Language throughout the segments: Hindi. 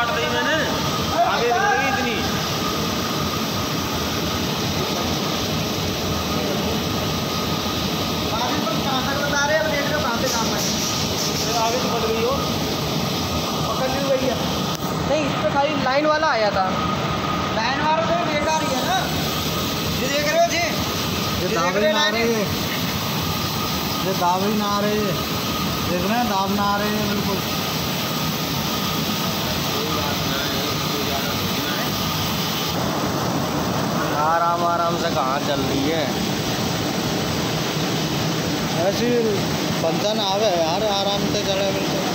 काट दी मैंने। आगे दिख इतनी। आगे तो कट गई हो। नहीं इस पे खाली लाइन वाला आया था। लाइन वाला तो बेकार ही है ना? ये देख रहे हो जी? ये देख दाब रहे ही ना? रही है। ये दाब ही ना आ रही है। देख रहे हैं दाब ना आ रही है बिल्कुल। आराम आराम से कहाँ चल रही है? ऐसी फ़ंक्शन आवे यार आराम से चले बिल्कुल।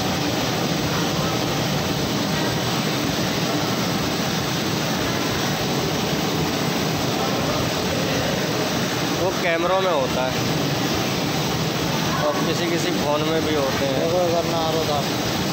वो कैमरों में होता है। और किसी किसी फ़ोन में भी होते हैं। करना आ रहा था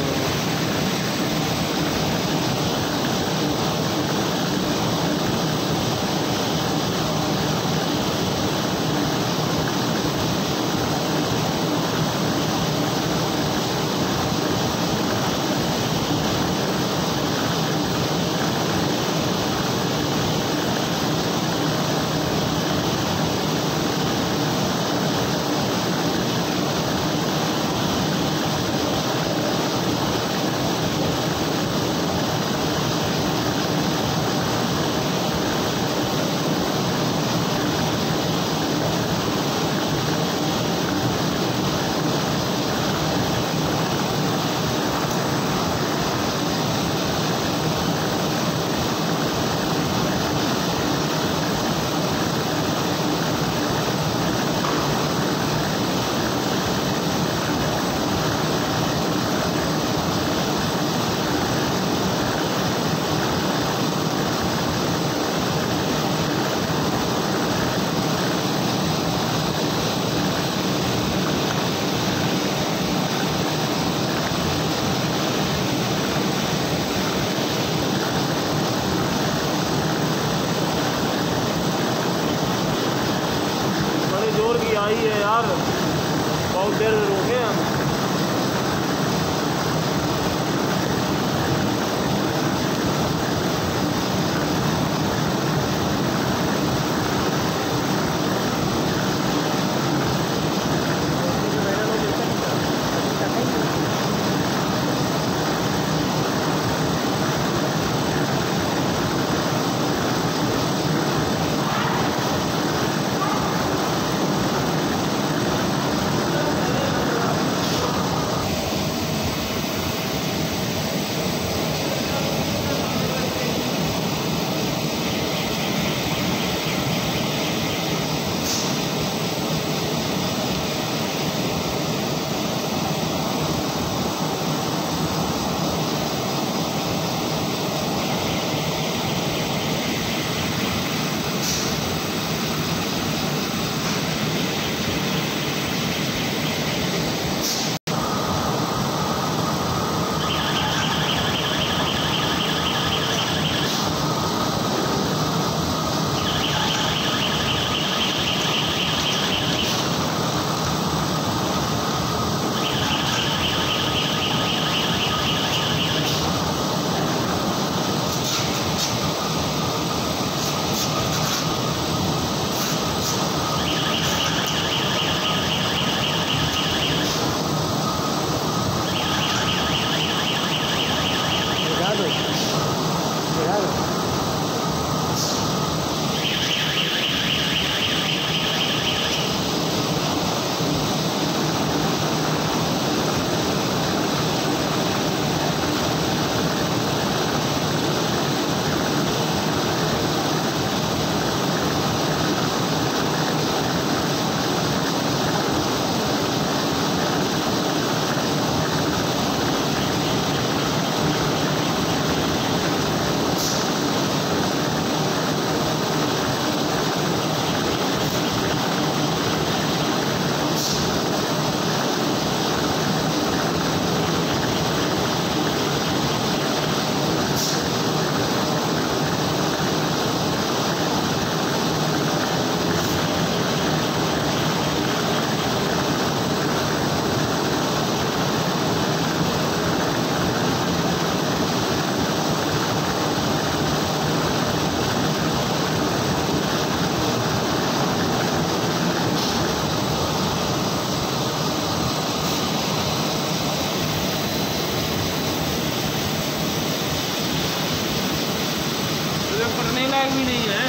भी नहीं है।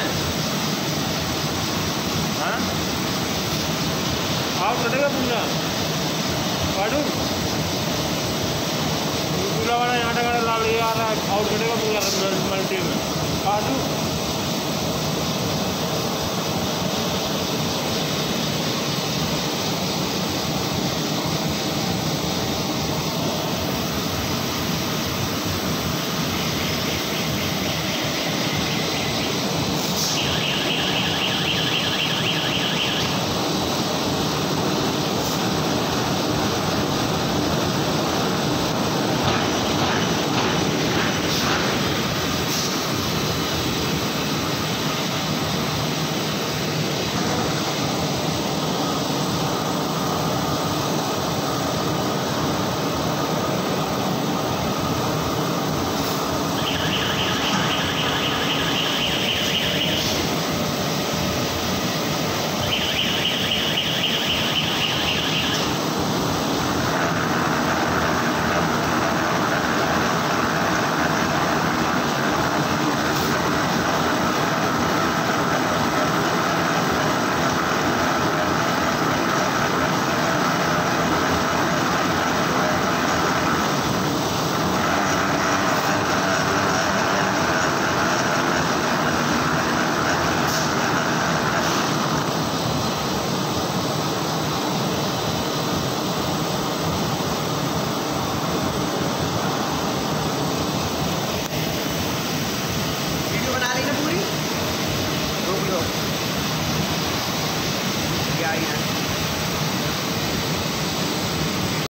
हाँ? आउट कटेगा पूरा काटू पूरा वाला यहाँ टका लाल आ रहा है आउट कटेगा पूरा मल्टी में। काटू